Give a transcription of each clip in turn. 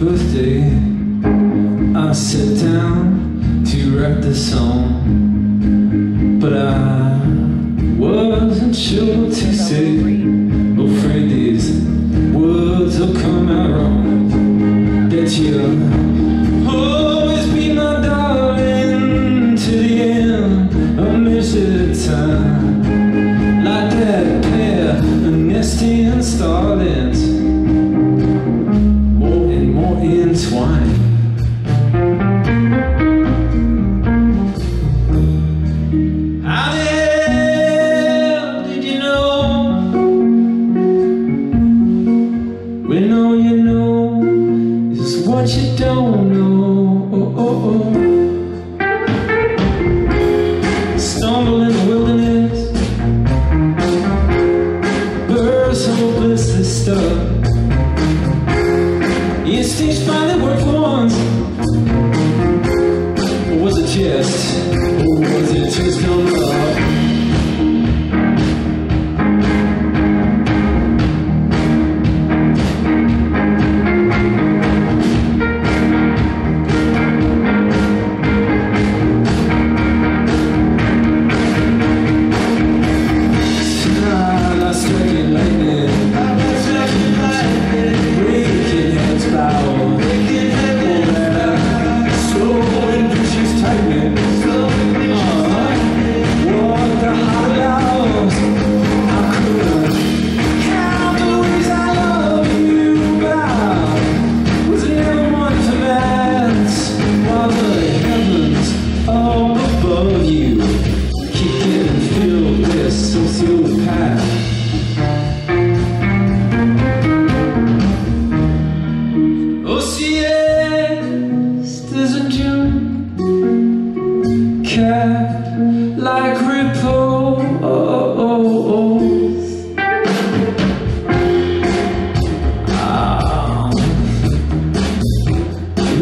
birthday, I sat down to write the song, Always be my darling to the end of time, like that pair of nesting starlings. More and more entwined. When all you what you don't know. Oh, oh, oh. Stumble in the wilderness, burst hopeless stuff. Instincts finally work for once. Or was it just, or was it just no love?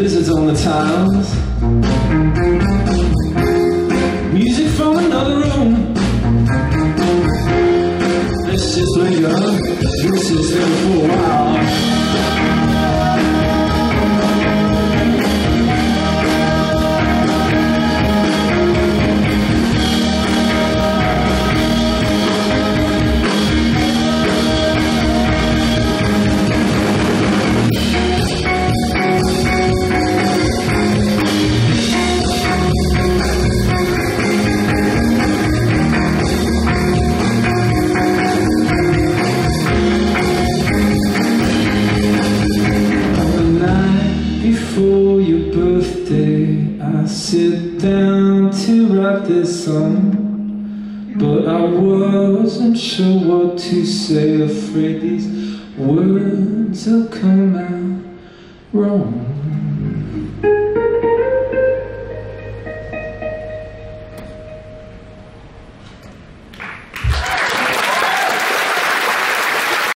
Lizards on the tiles, music from another room. Sit down to write this song. But I wasn't sure what to say, afraid these words will come out wrong.